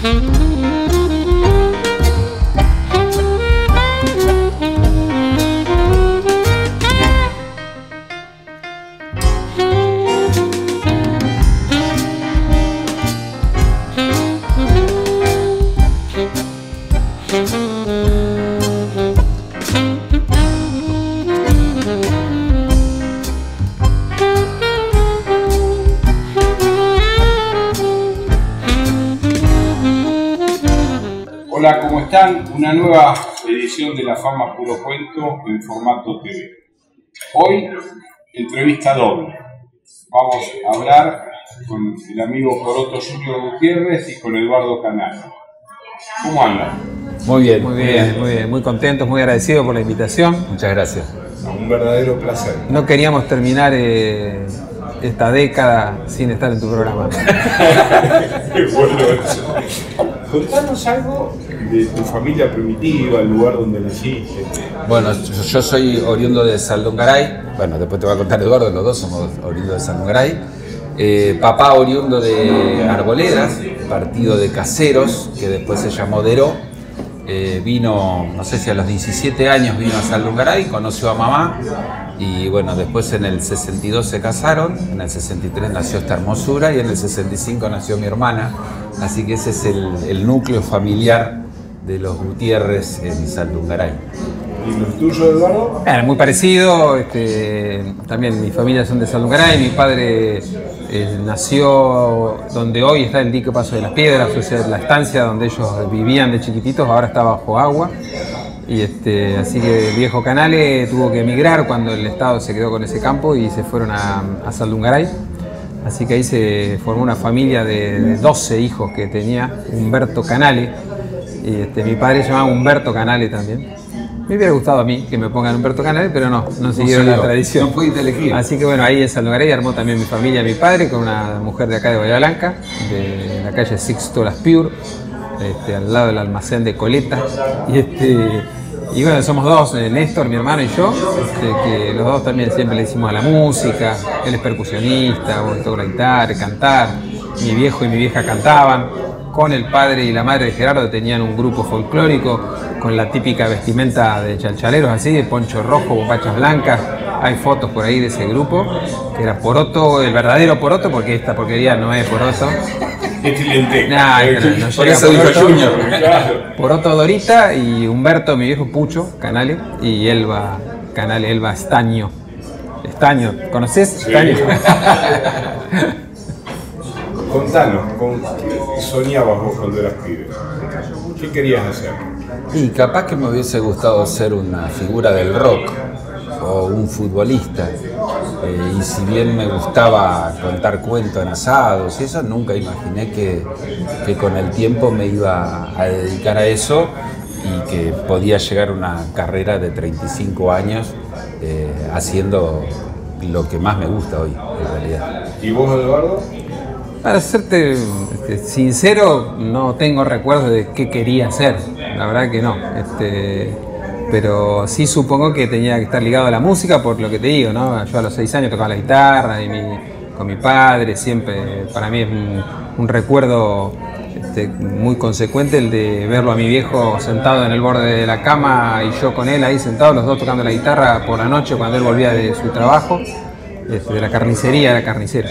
Mm-hmm. Edición de La Fama Puro Cuento en formato TV. Hoy, entrevista doble. Vamos a hablar con el amigo Coroto Junior Gutiérrez y con Eduardo Canal. ¿Cómo andan? Muy bien, Muy bien, muy bien, muy contentos, muy agradecidos por la invitación. Muchas gracias. Un verdadero placer. No queríamos terminar eh, esta década sin estar en tu programa. Qué bueno eso. Contanos algo de tu familia primitiva, el lugar donde naciste. Bueno, yo, soy oriundo de Saldungaray. Bueno, después te va a contar Eduardo, los dos somos oriundos de Saldungaray. Eh, papá oriundo de Arboledas, partido de Caseros, que después se llamó Deró. Eh, vino, no sé si a los 17 años vino a Saldungaray, conoció a mamá y bueno, después en el 62 se casaron, en el 63 nació esta hermosura y en el 65 nació mi hermana, así que ese es el núcleo familiar de los Gutiérrez en Saldungaray. ¿Y los tuyos, Eduardo? Bueno, muy parecido, este, también mi familia son de Saldungaray, mi padre eh, nació donde hoy está el dique Paso de las Piedras, o sea, la estancia donde ellos vivían de chiquititos, ahora está bajo agua. Y este, así que el viejo Canale tuvo que emigrar cuando el Estado se quedó con ese campo y se fueron a, a Saldungaray. Así que ahí se formó una familia de, de 12 hijos que tenía Humberto Canale. Y este, mi padre se llamaba Humberto Canale también. Me hubiera gustado a mí que me pongan Humberto Canale, pero no, no siguieron la tradición. no pudiste elegir. Así que bueno, ahí en Saldungaray armó también mi familia, mi padre, con una mujer de acá de Bahía Blanca, de la calle Sixto Las Piur, este, al lado del almacén de Coleta. Y, este, y bueno, somos dos, eh, Néstor, mi hermano y yo, este, que los dos también siempre le hicimos a la música. Él es percusionista, toca la guitarra, cantar. Mi viejo y mi vieja cantaban. Con el padre y la madre de Gerardo tenían un grupo folclórico con la típica vestimenta de chalchaleros así, de poncho rojo, bombachas blancas. Hay fotos por ahí de ese grupo, que era Poroto, el verdadero Poroto, porque esta porquería no es Poroto. Este. Nah, no, no Por llega eso dijo Poroto. Junior. Claro. Poroto Dorita y Humberto, mi viejo Pucho, Canale, y Elba, Canale, Elba Estaño. Estaño, ¿conoces? Estaño. Contanos, ¿con qué soñabas vos cuando eras pibe? ¿Qué querías hacer? Y capaz que me hubiese gustado ser una figura del rock o un futbolista. Eh, y si bien me gustaba contar cuentos en asados y eso, nunca imaginé que, que con el tiempo me iba a dedicar a eso y que podía llegar a una carrera de 35 años eh, haciendo lo que más me gusta hoy, en realidad. ¿Y vos, Eduardo? Para serte este, sincero, no tengo recuerdos de qué quería hacer. La verdad que no. Este, pero sí supongo que tenía que estar ligado a la música por lo que te digo, ¿no? Yo a los seis años tocaba la guitarra y mi- con mi padre, siempre para mí es un, recuerdo este, muy consecuente el de verlo a mi viejo sentado en el borde de la cama y yo con él ahí sentado, los dos tocando la guitarra por la noche cuando él volvía de su trabajo, este, de la carnicería, era carnicero.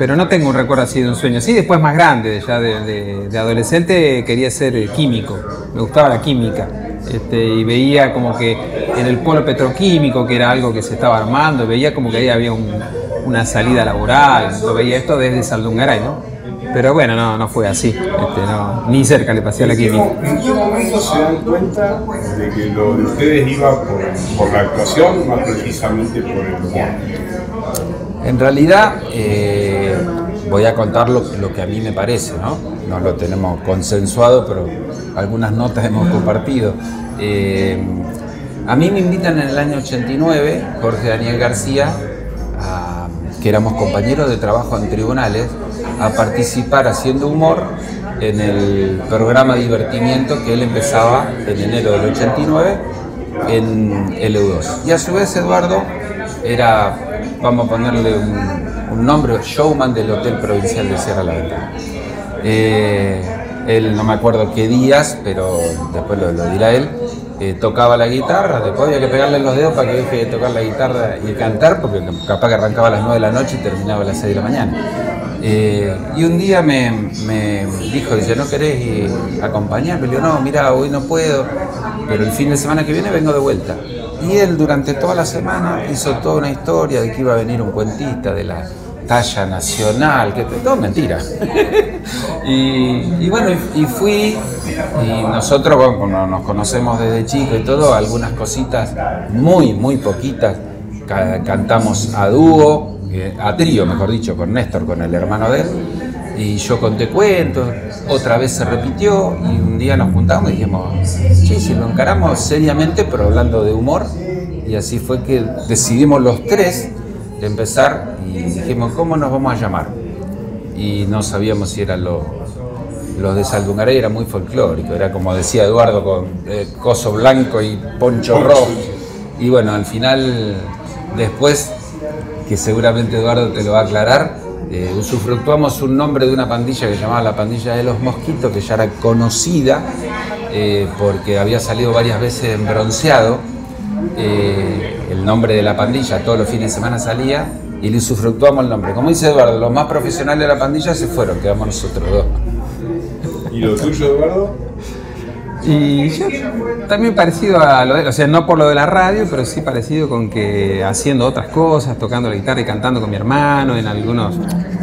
Pero no tengo un recuerdo así de un sueño. Sí, después más grande, ya de, de- de adolescente quería ser eh, químico. Me gustaba la química. Este, y veía como que en el polo petroquímico, que era algo que se estaba armando, veía como que ahí había un- una salida laboral. Lo veía esto desde Saldungaray, ¿no? Pero bueno, no, no fue así. Este, no, ni cerca le pasé a la ¿En qué, química. en qué momento se dan cuenta de que lo de ustedes iba por, por la actuación, más precisamente por el humor? En realidad, eh, voy a contar lo, que a mí me parece, ¿no? No lo tenemos consensuado, pero algunas notas hemos compartido. Eh, a mí me invitan en el año 89, Jorge Daniel García, que éramos compañeros de trabajo en tribunales, a participar haciendo humor en el programa de divertimiento que él empezaba en enero del 89 en LU2. Y a su vez Eduardo era, vamos a ponerle un, un nombre, showman del Hotel Provincial de Sierra La Ventana. Eh, él no me acuerdo qué días, pero después lo, dirá él, eh, tocaba la guitarra, después había que pegarle los dedos para que deje de tocar la guitarra y cantar, porque capaz que arrancaba a las 9 de la noche y terminaba a las 6 de la mañana. Eh, y un día me, me, dijo, dice, ¿no querés acompañarme? Le digo, no, mira, hoy no puedo, pero el fin de semana que viene vengo de vuelta. Y él durante toda la semana hizo toda una historia de que iba a venir un cuentista de la talla nacional, que todo mentira. y, bueno, y, fui, y nosotros, bueno, nos conocemos desde chico y todo, algunas cositas muy, muy poquitas, cantamos a dúo, eh, a trío, mejor dicho, con Néstor, con el hermano de él, y yo conté cuentos, otra vez se repitió, y un día nos juntamos y dijimos, sí, si lo encaramos seriamente, pero hablando de humor, y así fue que decidimos los tres empezar y dijimos, ¿cómo nos vamos a llamar? Y no sabíamos si eran los, los de Saldungaray, era muy folclórico, era como decía Eduardo, con eh, coso blanco y poncho rojo. Y bueno, al final, después, que seguramente Eduardo te lo va a aclarar, eh, usufructuamos un nombre de una pandilla que se llamaba la pandilla de los mosquitos, que ya era conocida eh, porque había salido varias veces en bronceado. el nombre de la pandilla todos los fines de semana salía y le usufructuamos el nombre. Como dice Eduardo, los más profesionales de la pandilla se fueron, quedamos nosotros dos. ¿Y lo tuyo, Eduardo? Y yo también parecido a lo de, o sea, no por lo de la radio, pero sí parecido con que haciendo otras cosas, tocando la guitarra y cantando con mi hermano en algunos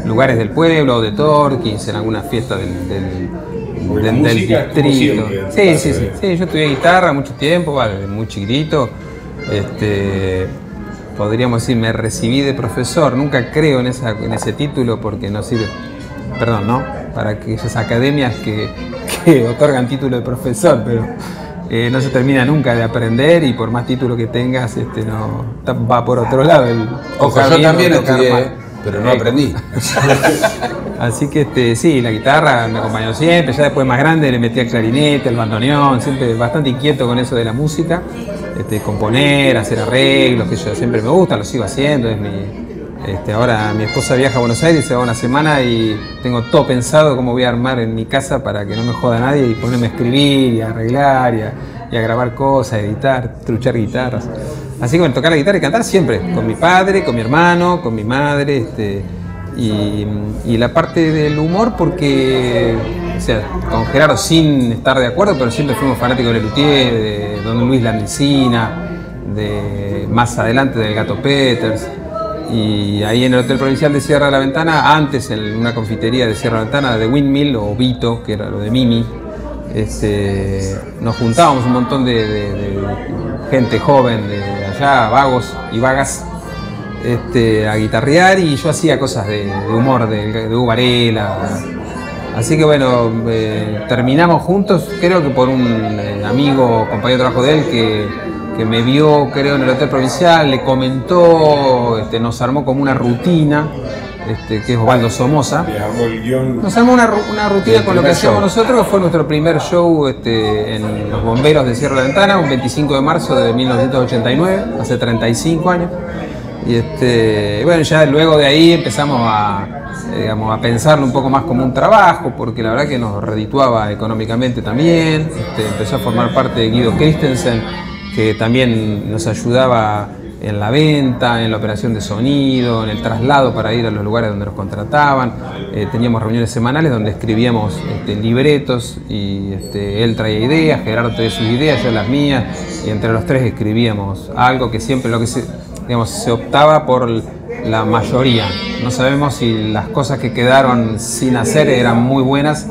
lugares del pueblo, de Torquins, en alguna fiesta del, del, del, distrito. Sí, sí, sí, sí, yo estudié guitarra mucho tiempo, vale, muy chiquitito. Este, podríamos decir, me recibí de profesor, nunca creo en, esa, en ese título porque no sirve, perdón, ¿no? Para aquellas academias que, otorgan título de profesor, pero eh, no se termina nunca de aprender y por más título que tengas, este, no, va por otro lado. El Ojo, yo también estudié, pero no aprendí. Así que este, sí, la guitarra me acompañó siempre, ya después más grande le metí al clarinete, al bandoneón, siempre bastante inquieto con eso de la música. Este, componer, hacer arreglos, que yo siempre me gusta, lo sigo haciendo. Es mi, este, ahora mi esposa viaja a Buenos Aires, se va una semana y tengo todo pensado cómo voy a armar en mi casa para que no me joda nadie y ponerme a escribir y a arreglar y a, grabar cosas, editar, truchar guitarras. Así que bueno, tocar la guitarra y cantar siempre, con mi padre, con mi hermano, con mi madre. Este, y, la parte del humor porque, o sea, con Gerardo sin estar de acuerdo, pero siempre fuimos fanáticos de Lelutier, de Don Luis Landicina, de más adelante del Gato Peters. Y ahí en el Hotel Provincial de Sierra de la Ventana, antes en una confitería de Sierra de la Ventana, de Windmill o Vito, que era lo de Mimi, este, nos juntábamos un montón de gente joven de allá, vagos y vagas, este, a guitarrear y yo hacía cosas de, humor, de, de Así que bueno, eh, terminamos juntos, creo que por un eh, amigo, compañero de trabajo de él, que, me vio, creo, en el Hotel Provincial, le comentó, este, nos armó como una rutina, este, que es Osvaldo Somoza. Nos armó una, rutina con lo que hacíamos nosotros, fue nuestro primer show este, en Los Bomberos de Sierra de la Ventana, un 25 de marzo de 1989, hace 35 años. Y este, bueno, ya luego de ahí empezamos a, digamos, a pensarlo un poco más como un trabajo, porque la verdad que nos redituaba económicamente también. Este, empezó a formar parte de Guido Christensen, que también nos ayudaba en la venta, en la operación de sonido, en el traslado para ir a los lugares donde nos contrataban. Eh, teníamos reuniones semanales donde escribíamos este, libretos y este, él traía ideas, Gerardo traía sus ideas, yo las mías, y entre los tres escribíamos algo que siempre lo que se digamos, se optaba por la mayoría. No sabemos si las cosas que quedaron sin hacer eran muy buenas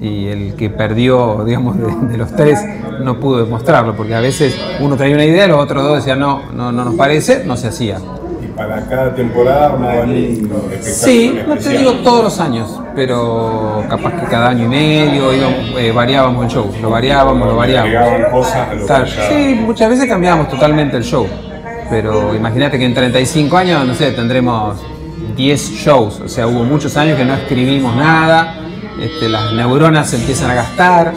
y el que perdió, digamos, de, los tres no pudo demostrarlo, porque a veces uno traía una idea, los otros dos decían no, no, no nos parece, no se hacía. ¿Y para cada temporada armaban un Sí, no te digo todos los años, pero capaz que cada año y medio eh, variábamos el show, lo variábamos, lo variábamos. Cosas sí, muchas veces cambiábamos totalmente el show pero imagínate que en 35 años, no sé, tendremos 10 shows, o sea, hubo muchos años que no escribimos nada, este, las neuronas se empiezan a gastar,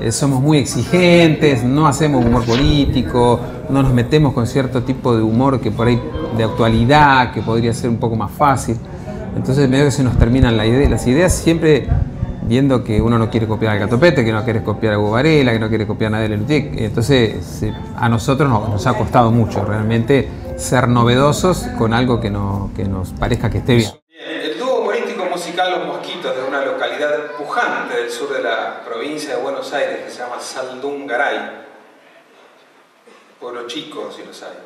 eh, somos muy exigentes, no hacemos humor político, no nos metemos con cierto tipo de humor que por ahí de actualidad, que podría ser un poco más fácil. Entonces medio que se nos terminan las ideas siempre viendo que uno no quiere copiar al Gatopete, que no quiere copiar a Hugo Varela, que no quiere copiar a Nadel Lutier. Entonces, a nosotros nos, ha costado mucho realmente ser novedosos con algo que, no, que nos parezca que esté bien. Los Mosquitos de una localidad pujante del sur de la provincia de Buenos Aires que se llama Saldungaray. Pueblo chico, si lo saben.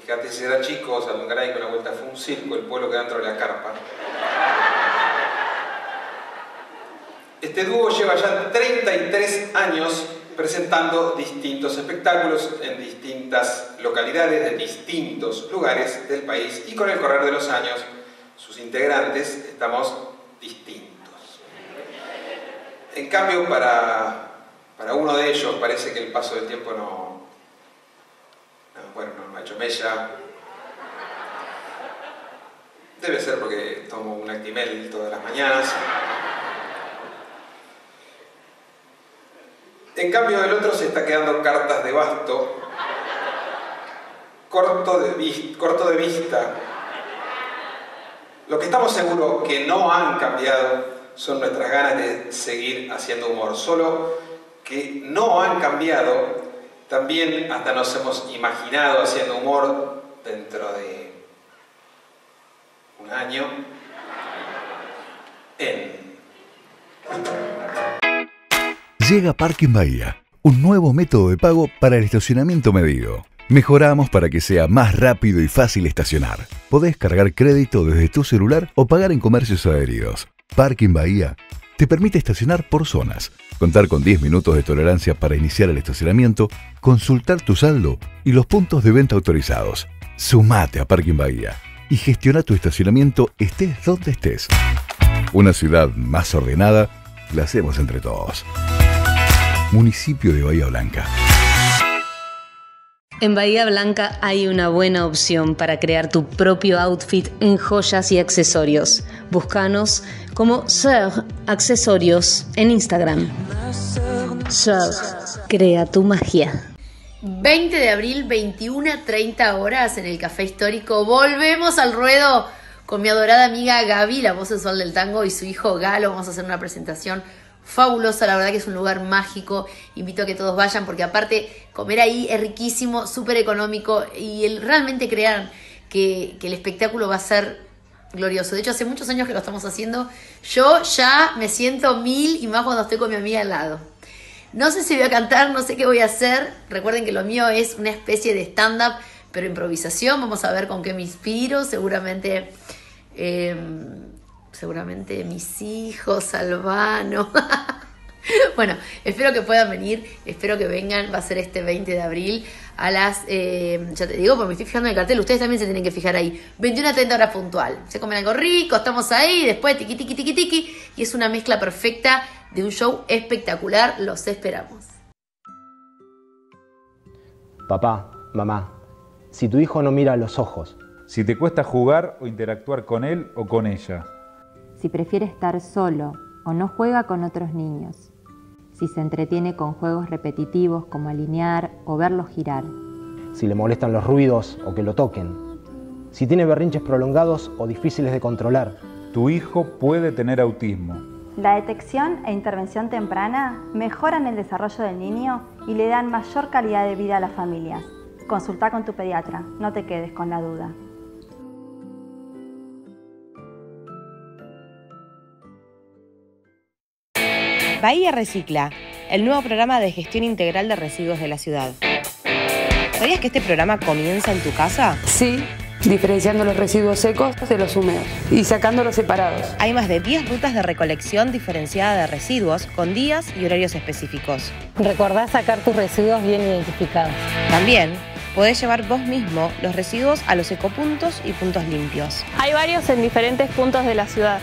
Fíjate, si era chico, Saldungaray con la vuelta fue un circo, el pueblo que dentro de la carpa. Este dúo lleva ya 33 años presentando distintos espectáculos en distintas localidades de distintos lugares del país y con el correr de los años sus integrantes estamos distintos. En cambio, para, para uno de ellos parece que el paso del tiempo no, bueno, no ha hecho mella. Debe ser porque tomo un actimel todas las mañanas. En cambio el otro se está quedando cartas de basto, corto de, corto de vista. Lo que estamos seguros que no han cambiado son nuestras ganas de seguir haciendo humor, solo que no han cambiado, también hasta nos hemos imaginado haciendo humor dentro de un año en Llega Parking Bahía, un nuevo método de pago para el estacionamiento medido. Mejoramos para que sea más rápido y fácil estacionar. Podés cargar crédito desde tu celular o pagar en comercios adheridos. Parking Bahía te permite estacionar por zonas, contar con 10 minutos de tolerancia para iniciar el estacionamiento, consultar tu saldo y los puntos de venta autorizados. Sumate a Parking Bahía y gestiona tu estacionamiento estés donde estés. Una ciudad más ordenada la hacemos entre todos municipio de Bahía Blanca. En Bahía Blanca hay una buena opción para crear tu propio outfit en joyas y accesorios. Búscanos como Sir Accesorios en Instagram. Sir, crea tu magia. 20 de abril, 21 a 30 horas en el Café Histórico. Volvemos al ruedo con mi adorada amiga Gaby, la voz sensual del tango, y su hijo Galo. Vamos a hacer una presentación fabulosa, la verdad que es un lugar mágico, invito a que todos vayan porque aparte comer ahí es riquísimo, súper económico y realmente crean que, que el espectáculo va a ser glorioso. De hecho, hace muchos años que lo estamos haciendo, yo ya me siento mil y más cuando estoy con mi amiga al lado. No sé si voy a cantar, no sé qué voy a hacer. Recuerden que lo mío es una especie de stand-up, pero improvisación. Vamos a ver con qué me inspiro. Seguramente eh, seguramente mis hijos, Albano. bueno, espero que puedan venir, espero que vengan, va a ser este 20 de abril a las, eh, ya te digo, porque me estoy fijando en el cartel, ustedes también se tienen que fijar ahí, 21 a 30 horas puntual, se comen algo rico, estamos ahí, después tiqui tiqui tiqui tiqui, y es una mezcla perfecta de un show espectacular, los esperamos. Papá, mamá, si tu hijo no mira a los ojos, si te cuesta jugar o interactuar con él o con ella, si prefiere estar solo o no juega con otros niños, si se entretiene con juegos repetitivos como alinear o verlos girar, si le molestan los ruidos o que lo toquen, si tiene berrinches prolongados o difíciles de controlar. Tu hijo puede tener autismo. La detección e intervención temprana mejoran el desarrollo del niño y le dan mayor calidad de vida a las familias. Consulta con tu pediatra, no te quedes con la duda. Bahía Recicla, el nuevo programa de gestión integral de residuos de la ciudad. ¿Sabías que este programa comienza en tu casa? Sí, diferenciando los residuos secos de los húmedos y sacándolos separados. Hay más de 10 rutas de recolección diferenciada de residuos con días y horarios específicos. Recordá sacar tus residuos bien identificados. También podés llevar vos mismo los residuos a los ecopuntos y puntos limpios. Hay varios en diferentes puntos de la ciudad.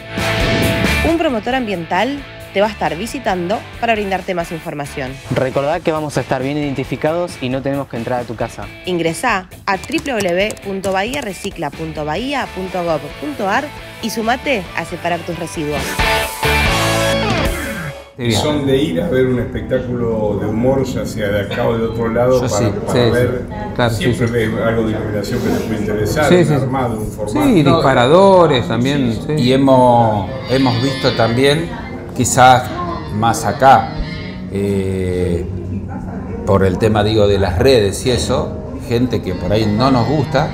Un promotor ambiental te va a estar visitando para brindarte más información. Recordá que vamos a estar bien identificados y no tenemos que entrar a tu casa. Ingresá a www.bahiarecicla.bahia.gov.ar y sumate a separar tus residuos. Son de ir a ver un espectáculo de humor, ya sea de acá o de otro lado, para, ver. siempre algo de iluminación que te puede interesar, un armado, un formato. Sí, disparadores también. Y hemos, hemos visto también quizás más acá, eh, por el tema digo de las redes y eso, gente que por ahí no nos gusta,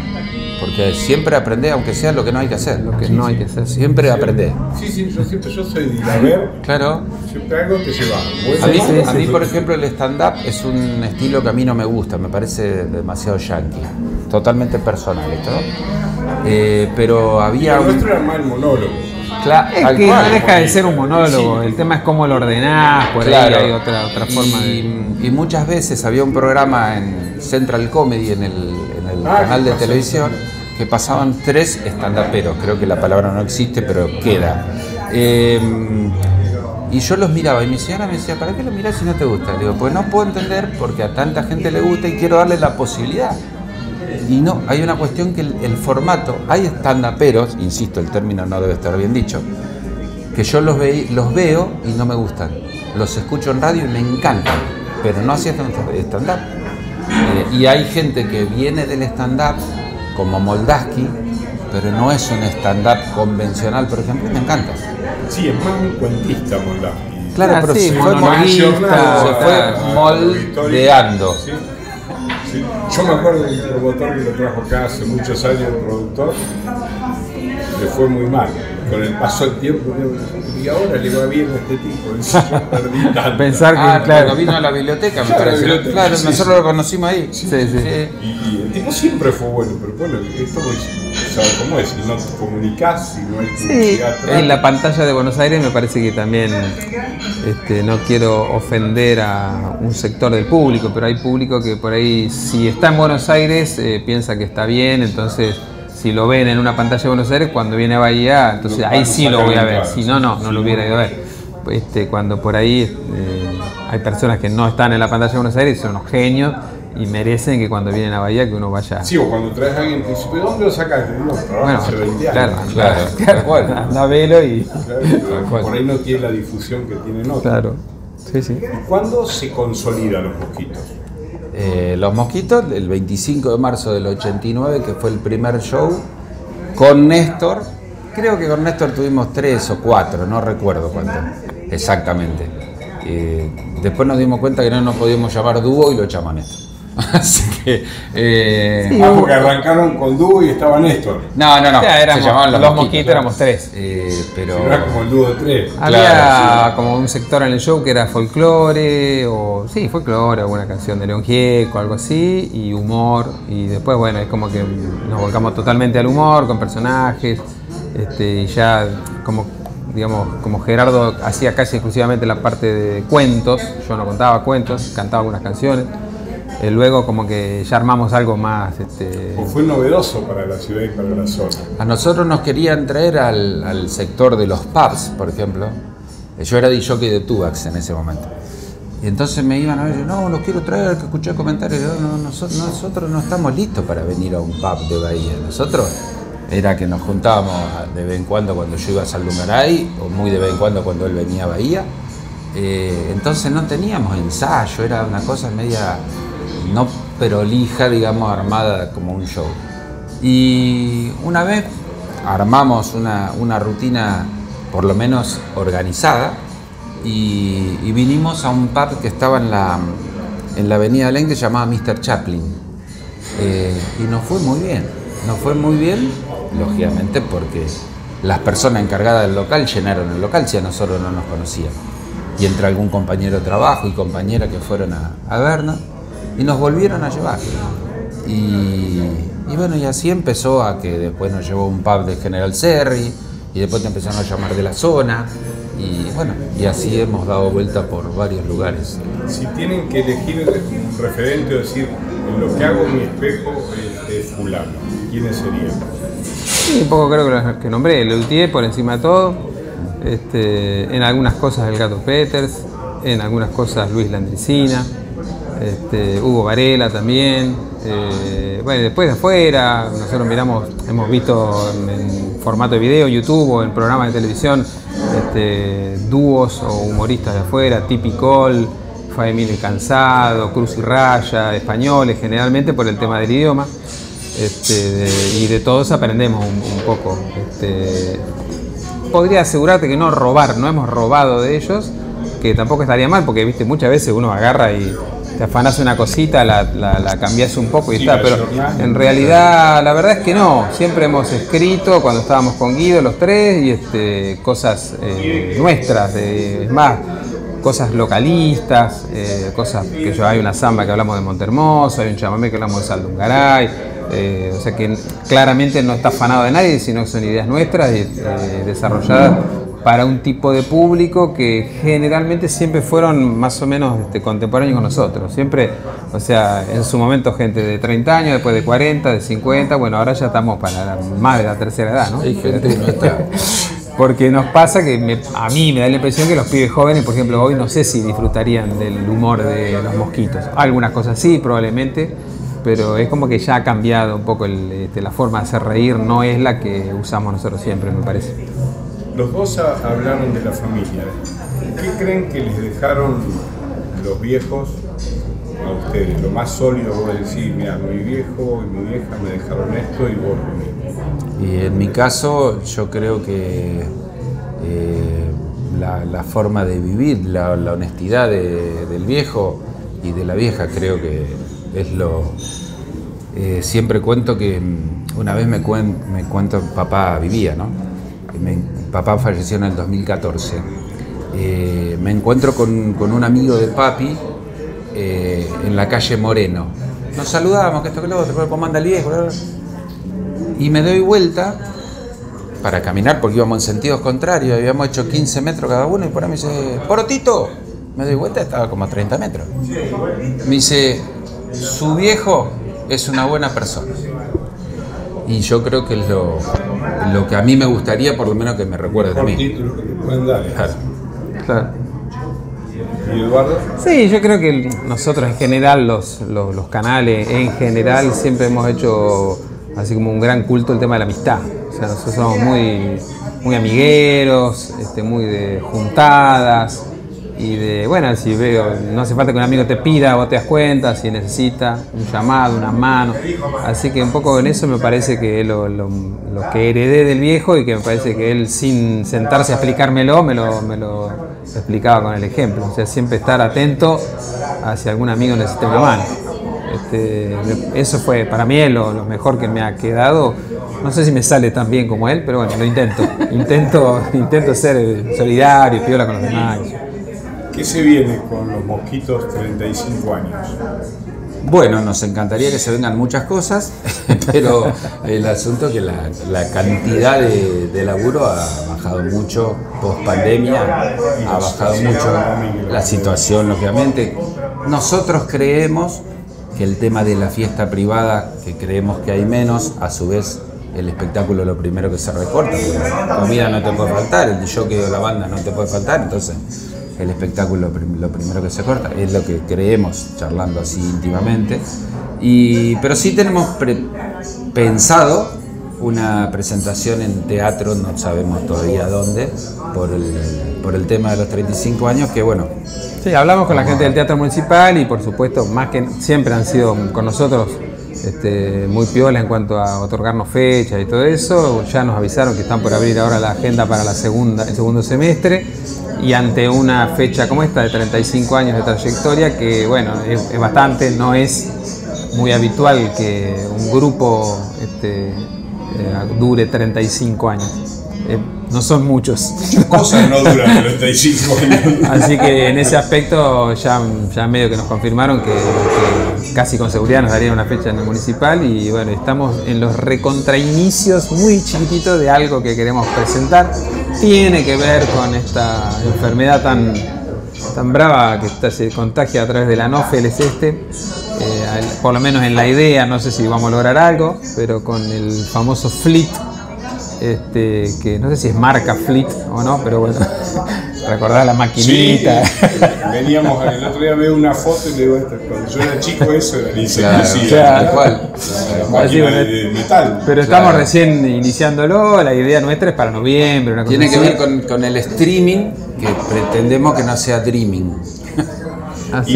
porque siempre aprende, aunque sea lo que no hay que hacer. Lo que no hay que hacer. Siempre aprende. Sí, sí, yo siempre yo soy de a ver. Claro. Siempre algo te lleva. A mí, a mí, por ejemplo, el stand-up es un estilo que a mí no me gusta, me parece demasiado yankee. Totalmente personal esto. Eh, pero había. Pero nuestro era más el monólogo. Claro, Es que no deja de ser un monólogo, el tema es cómo lo ordenás, por Claro. ahí hay otra, otra forma de... y, y muchas veces había un programa en Central Comedy, en el, en el Ah, canal ¿qué de televisión, que pasaban tres estandaperos, creo que la palabra no existe, pero queda. Eh, y yo los miraba y mi señora me decía, ¿para qué lo mirás si no te gusta? Le digo, pues no puedo entender porque a tanta gente le gusta y quiero darle la posibilidad. Y no, hay una cuestión que el, el formato, hay estandaperos, insisto, el término no debe estar bien dicho, que yo los, ve- los veo y no me gustan. Los escucho en radio y me encantan, pero no hacía stand-up. Eh, y hay gente que viene del stand-up, como Moldaski, pero no es un stand-up convencional, por ejemplo, y me encanta. Sí, es más un cuentista, Moldaski. Claro, Ah, pero sí, se fue, monologuista, se fue claro. moldeando. Sí, sí. Yo me acuerdo del promotor que lo trajo acá hace muchos años, el productor, le fue muy mal. Con el paso del tiempo, y ahora le va bien a este tipo. Yo perdí tanto. Pensar que, Ah, claro, cuando vino a la biblioteca, me Claro, parece. biblioteca, Claro, sí, nosotros sí. lo conocimos ahí. Sí, sí. Y, y el tipo siempre fue bueno, pero bueno, esto es, ¿sabes cómo es? No te comunicás, si no hay Sí, en la pantalla de Buenos Aires me parece que también, este, no quiero ofender a un sector del público, pero hay público que por ahí, si está en Buenos Aires, eh, piensa que está bien, entonces si lo ven en una pantalla de Buenos Aires, cuando viene a Bahía, entonces Lo ahí sí lo voy a ver, si no, no, no sí, lo hubiera ido a ver. Este, cuando por ahí eh, hay personas que no están en la pantalla de Buenos Aires, son unos genios y merecen que cuando vienen a Bahía que uno vaya. Sí, o cuando traes a alguien que dice, ¿pero dónde lo sacaste? No, Bueno, hace 20 claro, años. Claro, tal cual. Anda a velo y. Claro, por ahí no tiene la difusión que tienen otros. Claro. Sí, sí. ¿Y cuándo se consolidan los mosquitos? Eh, los Mosquitos, el 25 de marzo del 89, que fue el primer show, con Néstor. Creo que con Néstor tuvimos tres o cuatro, no recuerdo cuánto exactamente. Eh, después nos dimos cuenta que no nos podíamos llamar dúo y lo a Néstor. Así que. eh, ah, porque arrancaron con dúo y estaba Néstor. no, no, no. O sea, éramos- se llamaban los, los Mosquitos. Mosquitos éramos tres. Eh, pero. Si no era como el dúo de tres. Había Claro, como un sector en el show que era folclore, o sí, folclore, alguna canción de León Gieco, algo así, y humor. Y después, bueno, es como que nos volcamos totalmente al humor, con personajes. Este, y ya, como, digamos, como Gerardo hacía casi exclusivamente la parte de cuentos, yo no contaba cuentos, cantaba algunas canciones. Eh, luego, como que ya armamos algo más. Este, O fue novedoso para la ciudad y para la zona. A nosotros nos querían traer al, al sector de los pubs, por ejemplo. Eh, Yo era DJ de Tubax en ese momento. Y entonces me iban a ver, yo, no, los quiero traer, que escuché comentarios. Yo, no, noso- nosotros no estamos listos para venir a un pub de Bahía. Nosotros era que nos juntábamos de vez en cuando cuando yo iba a Saldumaray, o muy de vez en cuando cuando él venía a Bahía. Eh, entonces no teníamos ensayo, era una cosa media no prolija, digamos, armada como un show. Y una vez armamos una, una rutina por lo menos organizada y, vinimos a un pub que estaba en la, en la avenida Len que llamaba Mr. Chaplin. Eh, y nos fue muy bien, nos fue muy bien, lógicamente porque las personas encargadas del local llenaron el local si a nosotros no nos conocían. Y entre algún compañero de trabajo y compañera que fueron a, a vernos y nos volvieron a llevar. Y, y bueno, y así empezó a que después nos llevó un pub de General Serri y después te empezaron a llamar de la zona. Y bueno, y así hemos dado vuelta por varios lugares. Si tienen que elegir un referente o decir, en lo que hago mi espejo es, es fulano, ¿quiénes serían? Sí, un poco creo que los que nombré, el por encima de todo, este, en algunas cosas el Gato Peters, en algunas cosas Luis Landricina, este, Hugo Varela también, eh, bueno, después de afuera, nosotros miramos, hemos visto en, formato de video, YouTube o en programas de televisión, este, dúos o humoristas de afuera, Tipicol, Faemil Cansado, Cruz y Raya, españoles generalmente por el tema del idioma. Este, y de todos aprendemos un, poco. Podría asegurarte que no robar, no hemos robado de ellos, que tampoco estaría mal, porque viste, muchas veces uno agarra y te afanas una cosita, la, la, la cambias un poco y Sí, está, pero en realidad la verdad es que no, siempre hemos escrito cuando estábamos con Guido los tres y este, cosas eh, nuestras, es más, cosas localistas, eh, cosas que yo hay una samba que hablamos de Montermoso, hay un chamamé que hablamos de Saldungaray, eh, o sea que claramente no está afanado de nadie, sino que son ideas nuestras y desarrolladas para un tipo de público que generalmente siempre fueron más o menos este, contemporáneos con nosotros. Siempre, o sea, en su momento gente de 30 años, después de 40, de 50, bueno, ahora ya estamos para la- más de la tercera edad, ¿no? Hay gente que no está. Porque nos pasa que me- a mí me da la impresión que los pibes jóvenes, por ejemplo, hoy no sé si disfrutarían del humor de los mosquitos. Algunas cosas sí, probablemente, pero es como que ya ha cambiado un poco el, este, la forma de hacer reír, no es la que usamos nosotros siempre, me parece. Los dos ha- hablaron de la familia. ¿Qué creen que les dejaron los viejos a ustedes? Lo más sólido, vos decís, mira, mi viejo y mi vieja me dejaron esto y vos lo. Y en mi caso, yo creo que eh, la, forma de vivir, la, honestidad de- del viejo y de la vieja, creo que es lo. eh, siempre cuento que mm, una vez me, cuen- me cuento, papá vivía, ¿no? Papá falleció en el 2014. Eh, me encuentro con, un amigo de papi eh, en la calle Moreno. Nos saludamos, que esto que lo otro, ¿cómo anda el viejo? Y me doy vuelta para caminar porque íbamos en sentidos contrarios, habíamos hecho 15 metros cada uno y por ahí me dice, Porotito, me doy vuelta, estaba como a 30 metros. Me dice, su viejo es una buena persona. Y yo creo que es lo, lo que a mí me gustaría, por lo menos que me recuerden a mí. título que te pueden dar. Claro. Claro. ¿Y Eduardo? Sí, yo creo que nosotros en general, los, los, los canales en general, siempre hemos hecho así como un gran culto el tema de la amistad. O sea, nosotros somos muy, muy amigueros, este, muy de juntadas y de, bueno, si veo, no hace falta que un amigo te pida, vos te das cuenta, si necesita un llamado, una mano. Así que un poco en eso me parece que lo, que heredé del viejo y que me parece que él sin sentarse a explicármelo, me lo, me lo explicaba con el ejemplo. O sea, siempre estar atento a si algún amigo necesita una mano. Este, eso fue para mí lo, lo mejor que me ha quedado. No sé si me sale tan bien como él, pero bueno, lo intento. Intento, intento ser solidario, piola con los demás. ¿Qué se viene con los mosquitos 35 años? Bueno, nos encantaría que se vengan muchas cosas, pero el asunto es que la, cantidad de, laburo ha bajado mucho post pandemia, ha bajado mucho la situación, lógicamente. Nosotros creemos que el tema de la fiesta privada, que creemos que hay menos, a su vez el espectáculo es lo primero que se recorta, porque la comida no te puede faltar, el jockey o la banda no te puede faltar, entonces el espectáculo lo prim- lo primero que se corta, es lo que creemos charlando así íntimamente. Y, pero sí tenemos pensado una presentación en teatro, no sabemos todavía dónde, por el, por el tema de los 35 años, que bueno, Sí, hablamos con la gente del Teatro Municipal y por supuesto, más que siempre han sido con nosotros este, muy piola en cuanto a otorgarnos fechas y todo eso. Ya nos avisaron que están por abrir ahora la agenda para la segunda, el segundo semestre y ante una fecha como esta de 35 años de trayectoria, que bueno, es, bastante, no es muy habitual que un grupo este, eh, dure 35 años. Eh, no son muchos. Cosas no duran 35 años. Así que en ese aspecto ya, ya medio que nos confirmaron que, que casi con seguridad nos darían una fecha en el municipal y bueno, estamos en los recontrainicios muy chiquititos de algo que queremos presentar. Tiene que ver con esta enfermedad tan, tan brava que está- se contagia a través de la anófeles este. Eh, por lo menos en la idea, no sé si vamos a lograr algo, pero con el famoso FLIT, este, que no sé si es marca Fleet o no, pero bueno, recordar la maquinita. Sí, veníamos, el otro día veo una foto y le digo, "Esto, cuando yo era chico eso era el Claro, insecticida, claro. La máquina bueno, de metal. Pero estamos recién iniciándolo, la idea nuestra es para noviembre, una cosa tiene que así. ver con, con el streaming, que pretendemos que no sea dreaming. Así.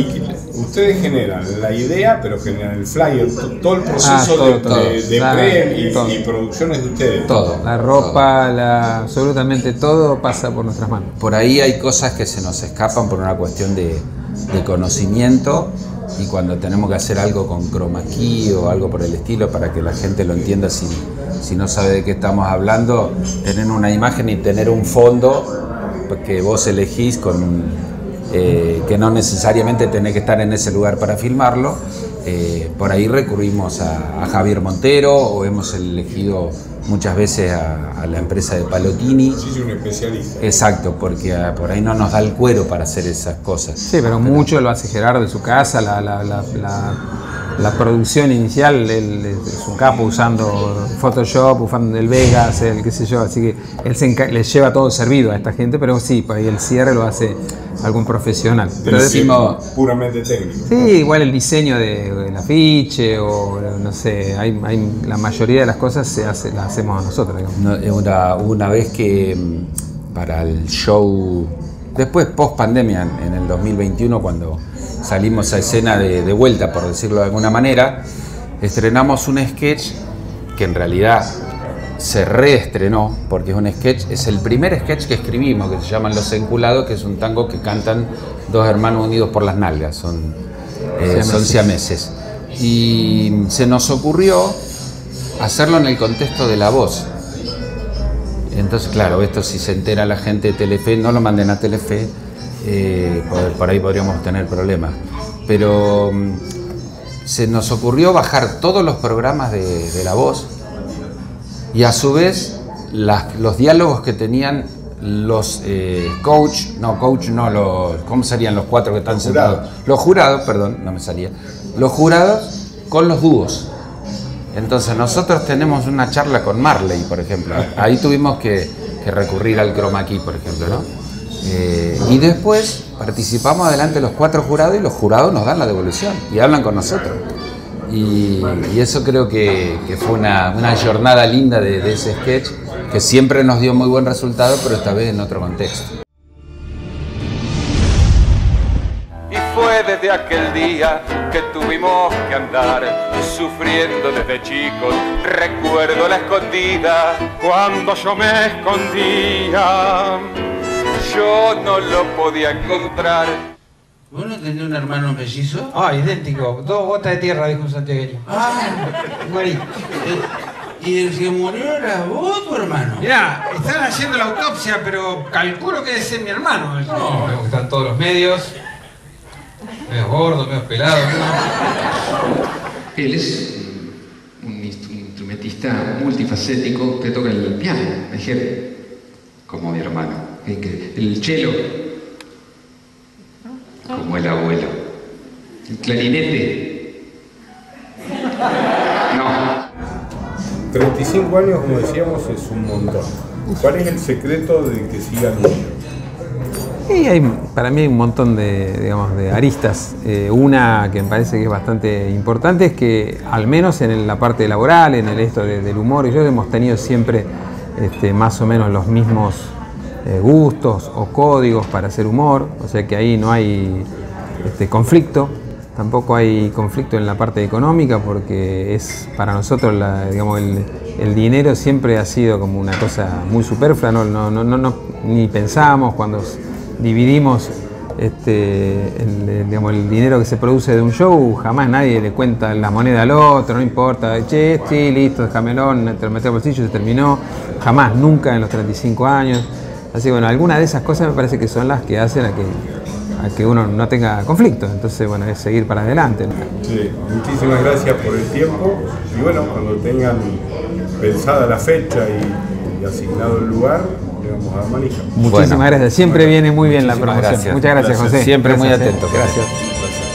Y ustedes generan la idea, pero generan el flyer, to- todo el proceso Ah, todo, de, todo. de- de Claro, pre y, todo. y producciones de ustedes. Todo. La ropa, la, absolutamente todo pasa por nuestras manos. Por ahí hay cosas que se nos escapan por una cuestión de, de conocimiento y cuando tenemos que hacer algo con chroma key o algo por el estilo para que la gente lo entienda si, si no sabe de qué estamos hablando, tener una imagen y tener un fondo que vos elegís con un- eh, que no necesariamente tenés que estar en ese lugar para filmarlo. eh, por ahí recurrimos a, a Javier Montero o hemos elegido muchas veces a, a la empresa de Palotini. Sí, sí, un especialista. Exacto, porque ah, por ahí no nos da el cuero para hacer esas cosas. Sí, pero mucho lo hace Gerardo de su casa, la, la, la, la- la producción inicial, él es un capo usando Photoshop, usando el Vegas, el qué sé yo, así que él se les lleva todo servido a esta gente, pero sí, por ahí el cierre lo hace algún profesional. Pero decimos, puramente técnico. Sí, igual el diseño de- del afiche o no sé, hay, hay- la mayoría de las cosas se hace, las hacemos nosotros. digamos. No, una, una vez que mm, para el show, después post pandemia, en, en el 2021, cuando salimos a escena de, de vuelta, por decirlo de alguna manera, estrenamos un sketch que en realidad se reestrenó, porque es un sketch, es el primer sketch que escribimos, que se llaman Los Enculados, que es un tango que cantan dos hermanos unidos por las nalgas, son, eh, son siameses. Y se nos ocurrió hacerlo en el contexto de la voz. Entonces, claro, esto si se entera la gente de Telefe, no lo manden a Telefe, eh, por, por ahí podríamos tener problemas. Pero mm, se nos ocurrió bajar todos los programas de, de la voz y a su vez las- los diálogos que tenían los eh, coach, no coach, no, los, ¿cómo serían los cuatro que están Los sentados? jurados. Los jurados, perdón, no me salía. Los jurados con los dúos. Entonces nosotros tenemos una charla con Marley, por ejemplo. Ahí tuvimos que, recurrir al chroma key, por ejemplo, ¿no? Eh, y después participamos adelante los cuatro jurados y los jurados nos dan la devolución y hablan con nosotros. Y, eso creo que, fue una, jornada linda de ese sketch que siempre nos dio muy buen resultado, pero esta vez en otro contexto. Desde aquel día que tuvimos que andar sufriendo desde chicos. Recuerdo la escondida cuando yo me escondía. Yo no lo podía encontrar. ¿Vos no tenés un hermano mellizo? Ah, idéntico. Dos gotas de tierra, dijo un santiagueño. Ah, Igualito. ¿Y el que murió era vos, tu hermano? Mirá, están haciendo la autopsia, pero calculo que debe ser mi hermano. No, que están todos los medios. Medio gordo, medio pelado. Él es un, un instru- un instrumentista multifacético que toca el piano, dije, como mi hermano. El cello, como el abuelo. El clarinete, no. 35 años, como decíamos, es un montón. ¿Cuál es el secreto de que sigan unidos? Y hay, para mí hay un montón de, digamos, de aristas. Eh, una que me parece que es bastante importante es que al menos en la parte laboral, en el esto de- del humor y yo hemos tenido siempre este, más o menos los mismos eh, gustos o códigos para hacer humor, o sea que ahí no hay este, conflicto. Tampoco hay conflicto en la parte económica porque es para nosotros digamos, el, el dinero siempre ha sido como una cosa muy superflua, no, no, no, no- ni pensamos cuando dividimos este, el, dinero que se produce de un show, jamás nadie le cuenta la moneda al otro, no importa, che, listo, déjamelo, te lo metí al bolsillo, se terminó, jamás, nunca en los 35 años. Así que bueno, algunas de esas cosas me parece que son las que hacen a que, a que uno no tenga conflicto, entonces bueno, es seguir para adelante. Sí, muchísimas gracias por el tiempo y bueno, cuando tengan pensada la fecha y asignado el lugar, le vamos a dar manija. Muchísimas gracias, siempre viene muy bien la promoción. gracias. Muchas gracias, Gracias. José. Siempre muy Gracias, atento. Gracias.